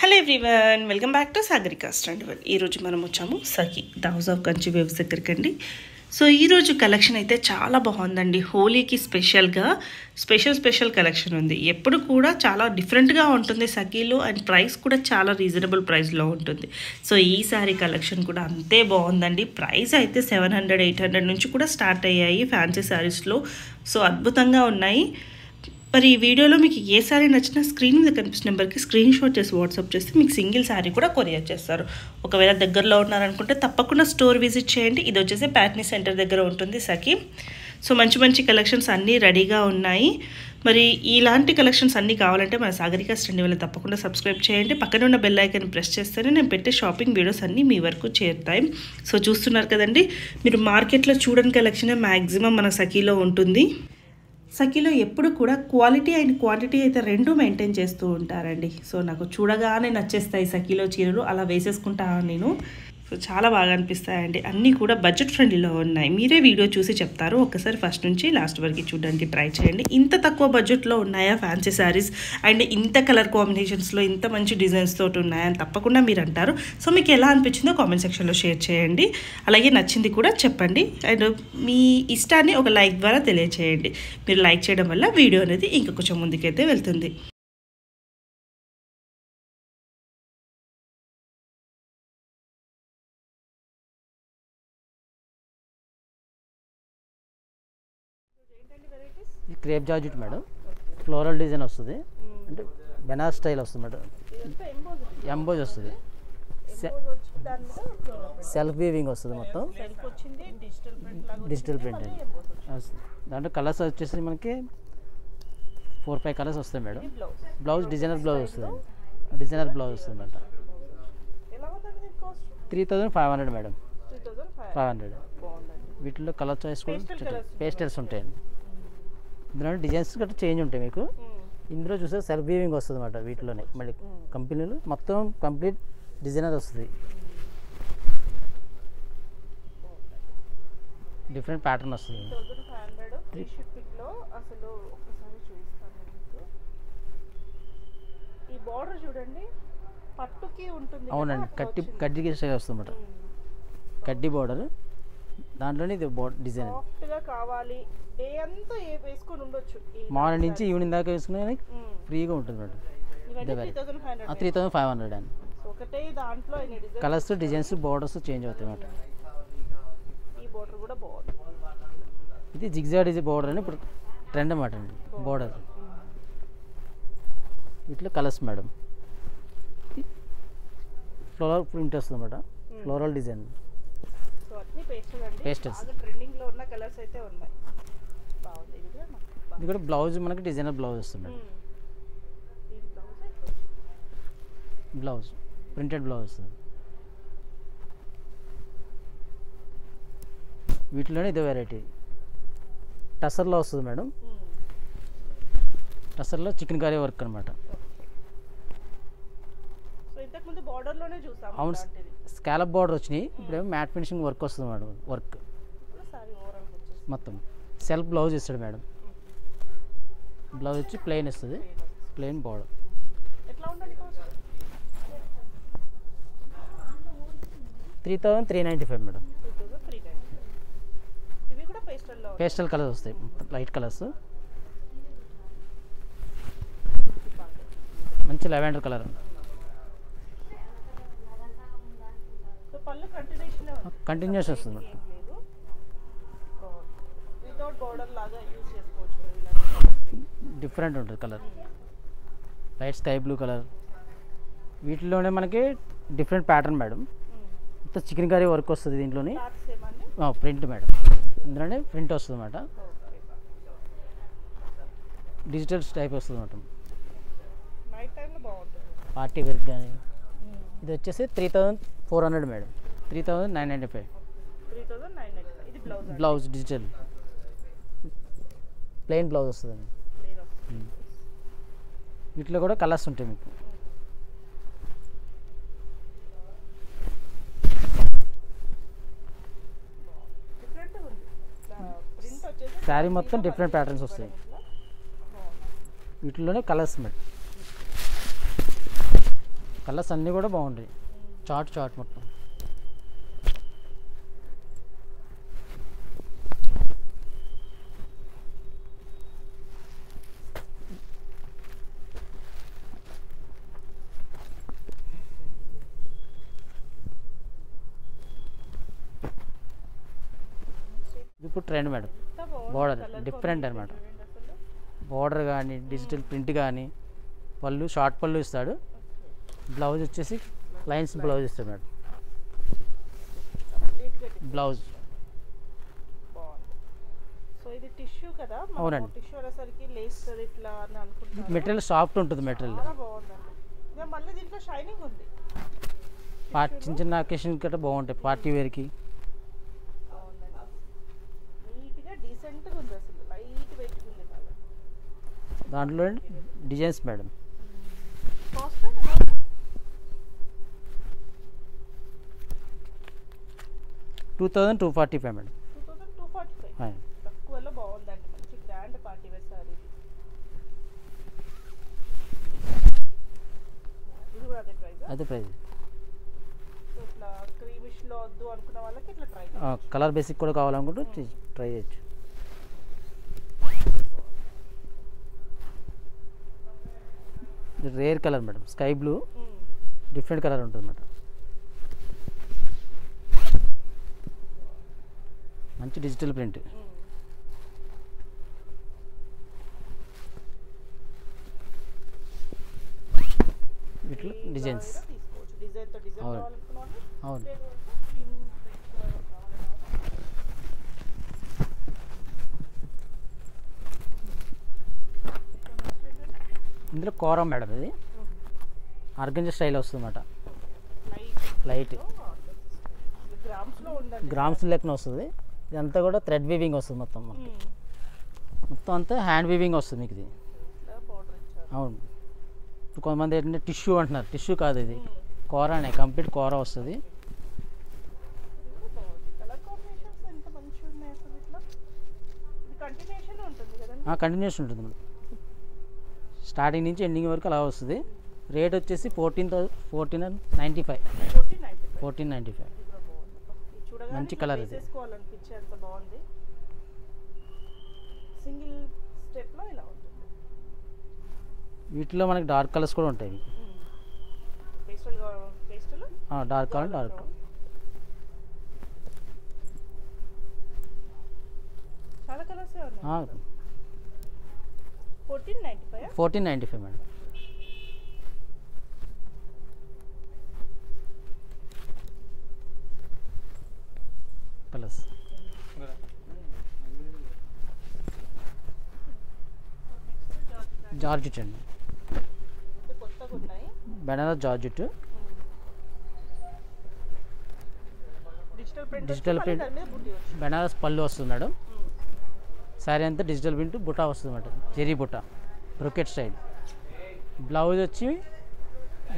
Hello everyone welcome back to Sagarika స్టాండివల్ ఈరోజు మనం వచ్చాము Sakhi the house of Kanchi waves దగ్గరికి అండి. సో ఈరోజు కలెక్షన్ అయితే చాలా బాగుందండి. హోలీకి స్పెషల్గా స్పెషల్ స్పెషల్ కలెక్షన్ ఉంది. ఎప్పుడు కూడా చాలా డిఫరెంట్గా ఉంటుంది సఖీలో అండ్ ప్రైస్ కూడా చాలా రీజనబుల్ ప్రైస్లో ఉంటుంది. సో ఈ సారీ కలెక్షన్ కూడా అంతే బాగుందండి. ప్రైస్ అయితే సెవెన్ హండ్రెడ్ ఎయిట్ హండ్రెడ్ నుంచి కూడా స్టార్ట్ అయ్యాయి ఫ్యాన్సీ శారీస్లో సో అద్భుతంగా ఉన్నాయి. మరి ఈ వీడియోలో మీకు ఏ సారీ నచ్చినా స్క్రీన్ మీద కనిపిస్తున్న నెంబర్కి స్క్రీన్ షాట్ చేసి వాట్సాప్ చేస్తే మీకు సింగిల్ శారీ కూడా కొరియర్ చేస్తారు. ఒకవేళ దగ్గరలో ఉన్నారనుకుంటే తప్పకుండా స్టోర్ విజిట్ చేయండి. ఇది వచ్చేసి ప్యాట్నీ సెంటర్ దగ్గర ఉంటుంది సఖి. సో మంచి మంచి కలెక్షన్స్ అన్నీ రెడీగా ఉన్నాయి. మరి ఇలాంటి కలెక్షన్స్ అన్నీ కావాలంటే మన సాగరిక స్టండి వల్ల తప్పకుండా సబ్స్క్రైబ్ చేయండి. పక్కన ఉన్న బెల్ ఐకన్ ప్రెస్ చేస్తేనే నేను పెట్టే షాపింగ్ వీడియోస్ అన్నీ మీ వరకు చేరుతాయి. సో చూస్తున్నారు కదండి మీరు మార్కెట్లో చూడని కలెక్షన్ మ్యాక్సిమం మన సఖీలో ఉంటుంది. సఖీలో ఎప్పుడు కూడా క్వాలిటీ అండ్ క్వాంటిటీ అయితే రెండు మెయింటైన్ చేస్తూ ఉంటారండి. సో నాకు చూడగానే నచ్చేస్తాయి సఖీలో చీరలు. అలా వేసేసుకుంటాను నేను. సో చాలా బాగా అనిపిస్తాయండి. అన్నీ కూడా బడ్జెట్ ఫ్రెండ్లీలో ఉన్నాయి. మీరే వీడియో చూసి చెప్తారు. ఒకసారి ఫస్ట్ నుంచి లాస్ట్ వరకు చూడడానికి ట్రై చేయండి. ఇంత తక్కువ బడ్జెట్లో ఉన్నాయా ఫ్యాన్సీ శారీస్ అండ్ ఇంత కలర్ కాంబినేషన్స్లో ఇంత మంచి డిజైన్స్ తోటి ఉన్నాయని తప్పకుండా మీరు అంటారు. సో మీకు ఎలా అనిపించిందో కామెంట్ సెక్షన్లో షేర్ చేయండి. అలాగే నచ్చింది కూడా చెప్పండి. అండ్ మీ ఇష్టాన్ని ఒక లైక్ ద్వారా తెలియచేయండి. మీరు లైక్ చేయడం వల్ల వీడియో అనేది ఇంకా కొంచెం ముందుకైతే వెళ్తుంది. Crepe georgette madam. Floral design వస్తుంది. అంటే బెనార్ స్టైల్ వస్తుంది మేడం. ఎంబోజ్ వస్తుంది. సెల్ఫ్ వీవింగ్ వస్తుంది మొత్తం. డిజిటల్ ప్రింట్ అండి. దాంట్లో కలర్స్ వచ్చేసి మనకి ఫోర్ ఫైవ్ కలర్స్ వస్తాయి మేడం. బ్లౌజ్. డిజైనర్ బ్లౌజ్ వస్తుంది. డిజైనర్ బ్లౌజ్ వస్తుంది madam. Three thousand five hundred madam. Five hundred. వీటిలో కలర్ చాయిస్ కూడా పేస్టల్స్ ఉంటాయండి ఇందులో డిజైన్స్ గట్రా చేంజ్ ఉంటాయి మీకు. ఇందులో చూస్తే సెల్ఫ్ వీవింగ్ వస్తుంది అన్నమాట వీటిలోనే మళ్ళీ కంపెనీలు మొత్తం కంప్లీట్ డిజైనర్ వస్తుంది. డిఫరెంట్ ప్యాటర్న్ వస్తుంది. అసలు ఒక్కసారి చూపిస్తాను మీకు. ఈ బార్డర్ చూడండి పట్టుకి ఉంటుంది అవునండి. కట్టి కడ్డీ వస్తుంది అన్నమాట కడ్డీ బార్డర్ దాంట్లోనే ఇది డిజైన్ కావాలి. వేసుకొని ఉండొచ్చు. మార్నింగ్ నుంచి ఈవినింగ్ దాకా వేసుకునే. ఫ్రీగా ఉంటుంది madam. Three thousand five hundred అండి ఒకటే దాంట్లో కలర్స్ డిజైన్స్ బార్డర్స్ చేంజ్ అవుతాయి అన్నమాట ఈ బార్డర్ కూడా బాగుంది. ఇది జిగ్జా డిజైన్ బార్డర్ అని ఇప్పుడు ట్రెండ్ అన్నమాట అండి. బార్డర్ వీటిలో కలర్స్ మేడం. ఫ్లోరల్ ప్రింట్ వస్తుంది అన్నమాట. ఫ్లోరల్ డిజైన్ సో అన్ని పేస్టల్ అండి. Pastels. బాగా ట్రెండింగ్లో ఉన్న కలర్స్ అయితే ఉన్నాయి. బాగుంది. ఇది కూడా ఇది బ్లౌజ్ మనకి డిజైనర్ బ్లౌజ్ వస్తుంది బ్లౌజ్ ప్రింటెడ్ బ్లౌజ్ వస్తుంది. వీటిలోనే ఇదే వెరైటీ టసర్లో వస్తుంది మేడం. టసర్లో చికెన్ కర్రీ వర్క్ అనమాట అవును. స్కాలప్ బార్డర్ వచ్చినాయి. ఇప్పుడేమో మ్యాట్ ఫినిషింగ్ వర్క్ వస్తుంది మేడం. వర్క్. ఇప్పుడు మొత్తం. సెల్ఫ్ బ్లౌజ్ ఇస్తాడు మేడం. బ్లౌజ్ వచ్చి ప్లెయిన్ ఇస్తుంది. Plain border. Three thousand three ninety five madam. Pastel colours వస్తాయి. Light colours. మంచి lavender colour. So pallu continuation continues వస్తుంది మేడం లేదు వితౌట్ బార్డర్ లాగా యూజ్ చేసుకోవచ్చు కదా ఇలాంటి డిఫరెంట్ ఉంటుంది colour light sky blue colour వీటిలోనే మనకి డిఫరెంట్ ప్యాటర్న్ మేడం మొత్తం చికెన్ కర్రీ వర్క్ వస్తుంది దీంట్లోని. ప్రింట్ మేడం ఇందులోనే ప్రింట్ వస్తుంది అన్నమాట. ఓకే డిజిటల్ టైప్ వస్తుంది అన్నమాట నైట్ టైంలో బాగుంటుంది. పార్టీ వర్క్ కానీ ఇది వచ్చేసి three thousand four hundred madam three thousand nine ninety five. Blouse? Digital. Plain blouse వస్తుందండి. వీటిలో కూడా కలర్స్ ఉంటాయి మీకు. శారీ మొత్తం డిఫరెంట్ ప్యాటర్న్స్ వస్తాయి. వీటిలోనే కలర్స్ మేడం కలర్స్ అన్నీ కూడా బాగుంటాయి. చాట్ చాట్ మొత్తం. ఇప్పుడు ట్రెండ్ మేడం అన్నమాట. చూడండి అసలు. బార్డర్ కానీ డిజిటల్ ప్రింట్ కానీ పళ్ళు షార్ట్ పళ్ళు ఇస్తాడు. బ్లౌజ్ వచ్చేసి లైన్స్ బ్లౌజ్ ఇస్తాడు మేడం. బ్లౌజ్ అవునండి. మెటీరియల్ సాఫ్ట్ ఉంటుంది మెటీరియల్ చిన్న చిన్న అకేషన్ గట్రా బాగుంటాయి. పార్టీ వేర్కి బాగుందండి నీట్గా డీసెంట్గా ఉంది అసలు లైట్ వెయిట్ ఉంది బాగా దాంట్లో designs madam. Two thousand two forty five madam. తక్కువలో బాగుందండి. మంచి గ్రాండ్ పార్టీ వేర్ సారీ ఇది కూడా అదే ప్రైస్ అదే ప్రైస్ ఇట్లా వద్దు అనుకున్న వాళ్ళకి ఇట్లా ట్రై కలర్ బేసిక్ కూడా కావాలనుకుంటే ట్రై చేయొచ్చు. ఇది rare colour madam. Sky blue different colour ఉంటుంది మేడం మంచి డిజిటల్ ప్రింట్. వీటిలో డిజైన్స్. అవును. అవును లేదు అంటే క్రీమ్ ఇందులో కోరం మేడం ఇది. ఆర్గంజా స్టైల్ వస్తుంది అన్నమాట లైట్. గ్రామ్స్ లెక్కన వస్తుంది. ఇదంతా కూడా థ్రెడ్ వీవింగ్ వస్తుంది మొత్తం మనకి. మొత్తం అంతా హ్యాండ్ వీవింగ్ వస్తుంది మీకు ఇది. అవును. కొంతమంది ఏంటంటే టిష్యూ అంటున్నారు. టిష్యూ కాదు ఇది. కూరనే కంప్లీట్ కూర వస్తుంది. కంటిన్యూషన్ ఉంటుంది మేడం. స్టార్టింగ్ నుంచి ఎండింగ్ వరకు అలా వస్తుంది. రేట్ వచ్చేసి fourteen thou fourteen ninety five. Fourteen ninety five. Fourteen ninety five మంచి colour ఇది. వీటిలో మనకి డార్క్ కలర్స్ కూడా ఉంటాయి. డార్క్ కలర్ డార్క్ చాలా colours fourteen ninety five madam. Colours georgette అండి Banaras georgette digital print Banaras pallu వస్తుంది మేడం. శారీ అంతా డిజిటల్ ప్రింట్ బుటా వస్తుంది మేడం జెరీ బుటా బ్రొకెట్ స్టైల్. బ్లౌజ్ వచ్చి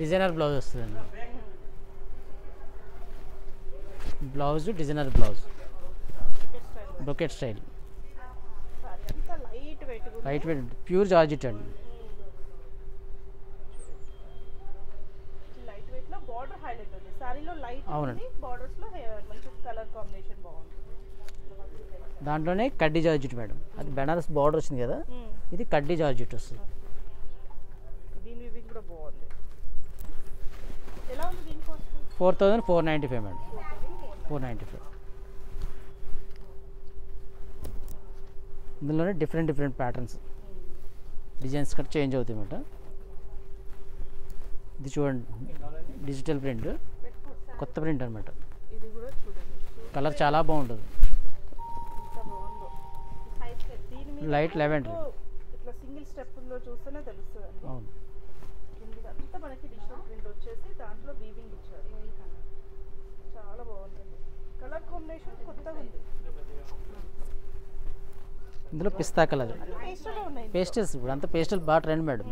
డిజైనర్ బ్లౌజ్ వస్తుందండి. Blouse designer blouse. Brocade style. Light weight pure georgette అండి. అవునండి. ఉంది బార్డర్స్లో hair మంచి కలర్ కాంబినేషన్ బాగుంది దాంట్లోనే కడ్డీ జార్జెట్ మేడం. అది బెనారస్ బార్డర్ వచ్చింది కదా. ఇది కడ్డీ జార్జెట్ వస్తుంది. Four thousand four ninety five madam. Four ninety five. ఇందులోనే డిఫరెంట్ డిఫరెంట్ ప్యాటర్న్స్ డిజైన్స్ కూడా చేంజ్ అవుతాయి అన్నమాట ఇది చూడండి. Digital print. కొత్త ప్రింట్ అనమాట కలర్ చాలా బాగుంటుంది. Lavender. మీకు ఇట్లా సింగిల్ స్టెప్లో చూస్తేనే తెలుస్తుంది అండి అవును. దీనికి అంతా మనకి డిజిటల్ ప్రింట్ వచ్చేసి దాంట్లో వీవింగ్ ఇచ్చారు. చాలా బాగుందండి కలర్ కాంబినేషన్ కొత్తగా ఉంది. ఇందులో పిస్తా కలర్. పేస్టల్స్ ఇప్పుడు అంతా పేస్టల్ బాగా ట్రెండ్ మేడం.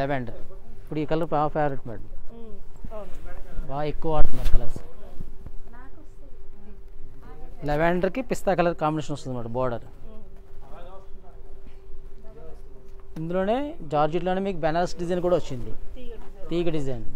లెవెండర్. ఇప్పుడు ఈ కలర్ బాగా ఫేవరెట్ మేడం. బాగా ఎక్కువ వాడుతున్నారు కలర్స్. లెవెండర్కి పిస్తా కలర్ కాంబినేషన్ వస్తుంది అన్నమాట బోర్డర్. ఇందులోనే జార్జెట్లోనే మీకు బెనారస్ డిజైన్ కూడా వచ్చింది. తీగ డిజైన్.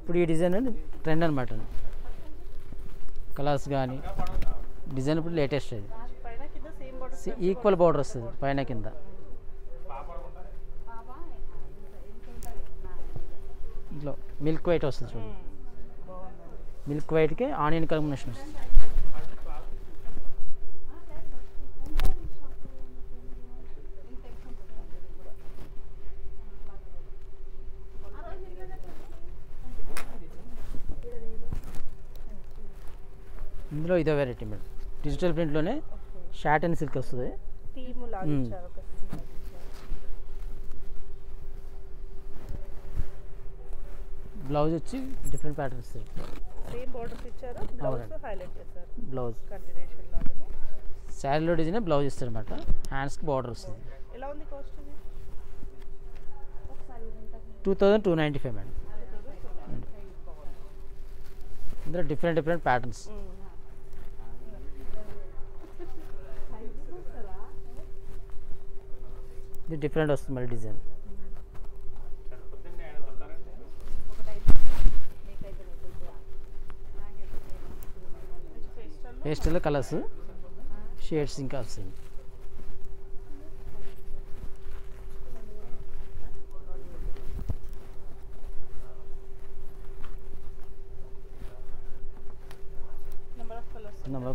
ఇప్పుడు ఈ డిజైన్ ట్రెండ్ అనమాట కలర్స్ కానీ డిజైన్ ఇప్పుడు లేటెస్ట్ అది ఈక్వల్ బార్డర్ వస్తుంది పైన కింద. ఇంట్లో మిల్క్ వైట్ వస్తుంది చూడండి మిల్క్ వైట్కి ఆనియన్ కాంబినేషన్ వస్తుంది. ఇందులో ఇదో వెరైటీ మేడం. డిజిటల్ ప్రింట్లోనే షార్ట్ అండ్ సిల్క్ వస్తుంది థీమ్ లాగా మ్మ్. ఇచ్చారు ఒక theme లాగా ఇచ్చారు. బ్లౌజ్ వచ్చి డిఫరెంట్ ప్యాటర్న్స్ సేమ్ బార్డర్స్ ఇచ్చారు? బ్లౌజ్ అవునండి. హైలైట్ చేశారు. బ్లౌజ్ కంటిన్యూషన్ లాగానే. శారీలో డిజైన్ బ్లౌజ్ ఇస్తారు అనమాట హ్యాండ్స్కి బార్డర్ వస్తుంది. ఎలా ఉంది కాస్ట్ ఇది? Two thousand two ninety five madam. ఇందులో డిఫరెంట్ డిఫరెంట్ ప్యాటర్న్స్ ఇది డిఫరెంట్ వస్తుంది మళ్ళీ డిజైన్ పేస్టల్ కలర్స్ షేడ్స్ ఇంకా వస్తాయి. Number of colours number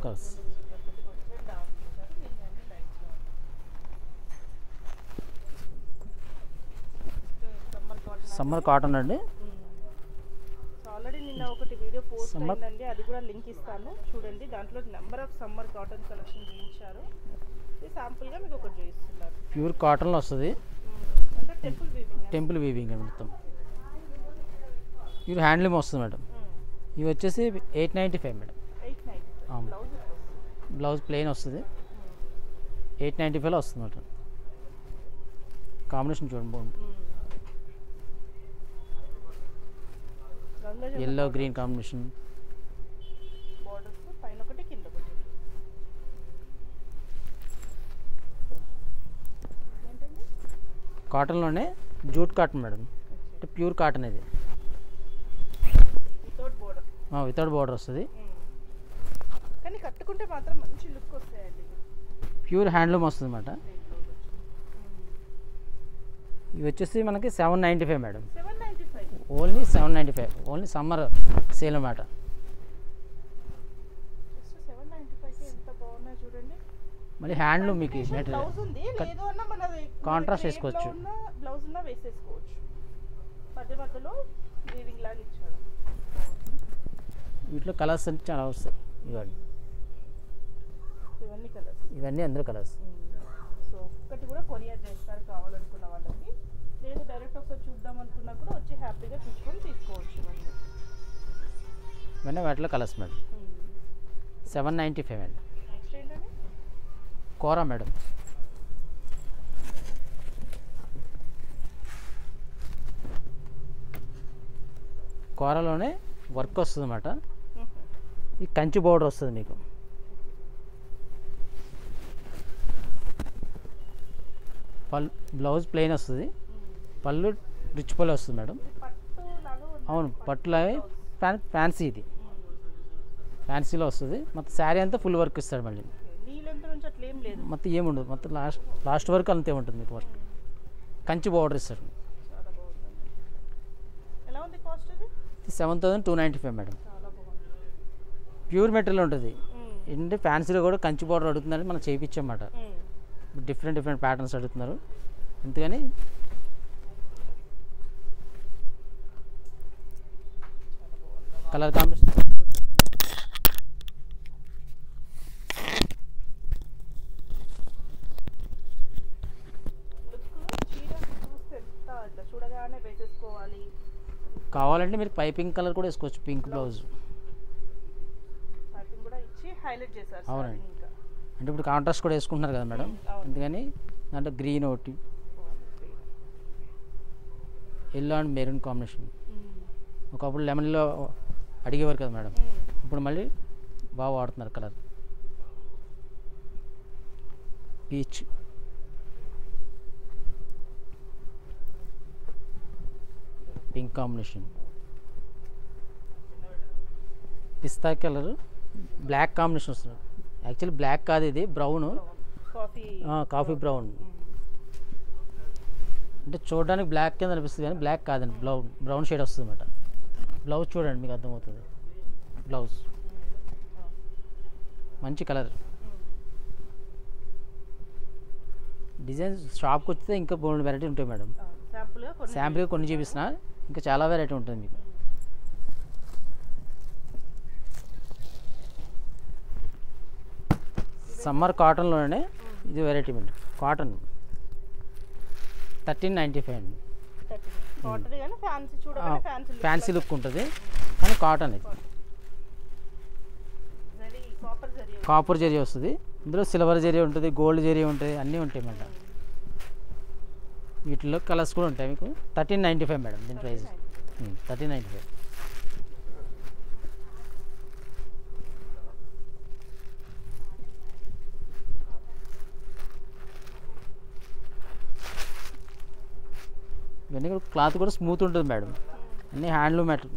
summer cotton అండి. ఒకటి వీడియో పోస్ట్ అయిందండి అది కూడా లింక్ ఇస్తాను. చూడండి దాంట్లో number of summer cotton collection చూపించారు ఇది శాంపుల్గా మీకు ఒకటి చూపిస్తున్నారు ప్యూర్ కాటన్లో వస్తుంది. అంటే టెంపుల్ వీవింగ్ టెంపుల్ వీవింగ్ అండి మొత్తం. ప్యూర్ హ్యాండ్లూమ్ వస్తుంది మేడం. ఇవి వచ్చేసి eight ninety five madam. Blouse plain వస్తుంది? ఎయిట్ నైంటీ ఫైవ్లో వస్తుంది మేడం. కాంబినేషన్ చూడండి బాగుంది ఎల్లో గ్రీన్ కాంబినేషన్. బార్డర్స్ పైన ఒకటి కింద ఒకటి. ఏంటండి? కాటన్లోనే జూట్ కాటన్ మేడం. అంటే ప్యూర్ కాటన్ ఇది. Without border. వస్తుంది. కానీ కట్టుకుంటే మాత్రం మంచి లుక్ వస్తాయండి. ప్యూర్ హ్యాండ్లూమ్ వస్తుంది అనమాట ఇవి వచ్చేసి మనకి seven ninety five madam. Only seven ninety five only summer sale అనమాట మళ్ళీ హ్యాండ్లూమ్ మీకు మెటీరియల్. Contrast వేసుకోవచ్చు. బ్లౌజ్ ఉన్నా వేసేసుకోవచ్చు. మధ్య మధ్యలో వీవింగ్ లాగా ఇచ్చాడు వీటిలో కలర్స్ అంటే చాలా వస్తాయి. ఇవన్నీ. ఇవన్నీ కలర్స్ ఇవన్నీ అందరూ కలర్స్ సో ఒక్కటి కూడా కొరియర్ చేస్తారు కావాలనుకున్న వాళ్ళకి. లేదు డైరెక్ట్ ఒకసారి చూద్దాం అనుకున్నా కూడా వచ్చి హ్యాపీగా చూసుకొని తీసుకోవచ్చు ఇవన్నీ ఇవన్నీ వాటిలో colours madam. Seven ninety five అండి. కోరా మేడం. కోరలోనే వర్క్ వస్తుంది అన్నమాట ఈ కంచి బోర్డర్ వస్తుంది మీకు. పల్ బ్లౌజ్ ప్లెయిన్ వస్తుంది. పళ్ళు రిచ్ పళ్ళు వస్తుంది మేడం. అవును పట్టులా ఫ్యాన్ ఫ్యాన్సీ ఇది. ఫ్యాన్సీలో వస్తుంది. మొత్తం శారీ అంతా ఫుల్ వర్క్ ఇస్తాడు మళ్ళీ. మొత్తం ఏముండదు మొత్తం లాస్ట్ లాస్ట్ వరకు అంతే ఉంటుంది మీకు వర్క్. కంచి బార్డర్ ఇస్తాడు. Seven thousand two ninety five madam. Pure material ఉంటుంది. ఏంటంటే ఫ్యాన్సీలో కూడా కంచి బార్డర్ అడుగుతుందని మనం చేయించామాట. డిఫరెంట్ డిఫరెంట్ ప్యాటర్న్స్ అడుగుతున్నారు. అందుకని కలర్ కాంబినేషన్ కావాలంటే మీరు పైపింగ్ కలర్ కూడా వేసుకోవచ్చు పింక్ బ్లౌజ్ అవునండి. అంటే ఇప్పుడు కాంట్రాస్ట్ కూడా వేసుకుంటున్నారు కదా మేడం. అందుకని దాంట్లో గ్రీన్ ఒకటి. Yellow and maroon combination. ఒకప్పుడు లెమన్లో అడిగేవారు కదా మేడం. ఇప్పుడు మళ్ళీ బాగా వాడుతున్నారు కలర్. పీచ్. Pink combination. పిస్తా కలర్ బ్లాక్ కాంబినేషన్ వస్తుంది యాక్చువల్లీ బ్లాక్ కాదు ఇది బ్రౌన్. కాఫీ. బ్రౌన్. అంటే చూడడానికి బ్లాక్ కింద అనిపిస్తుంది కానీ బ్లాక్ కాదండి బ్రౌన్ బ్రౌన్ షేడ్ వస్తుంది అన్నమాట. బ్లౌజ్ చూడండి మీకు అర్థమవుతుంది. బ్లౌజ్. మంచి కలర్. డిజైన్ షాప్కి వస్తే ఇంకా బోల్డ్ వెరైటీ ఉంటాయి మేడం. శాంపుల్గా కొన్ని చూపిస్తున్నా ఇంకా చాలా వెరైటీ ఉంటుంది మీకు. సమ్మర్ కాటన్లోనే ఇది variety madam. Cotton. Thirteen ninety five అండి. ఫ్యాన్సీ లుక్ ఉంటుంది. కానీ కాటన్ ఇది. జరీ కాపర్ జరీ కాపర్ జరీ వస్తుంది. ఇందులో సిల్వర్ జరీ ఉంటుంది గోల్డ్ జరీ ఉంటుంది అన్నీ ఉంటాయి మేడం వీటిలో కలర్స్ కూడా ఉంటాయి మీకు. థర్టీన్ నైంటీ ఫైవ్ మేడం దీని ప్రైస్ థర్టీన్ నైంటీ ఫైవ్ ఇవన్నీ కూడా క్లాత్ కూడా స్మూత్ ఉంటుంది మేడం. అన్నీ హ్యాండ్లూమ్ మ్యాటర్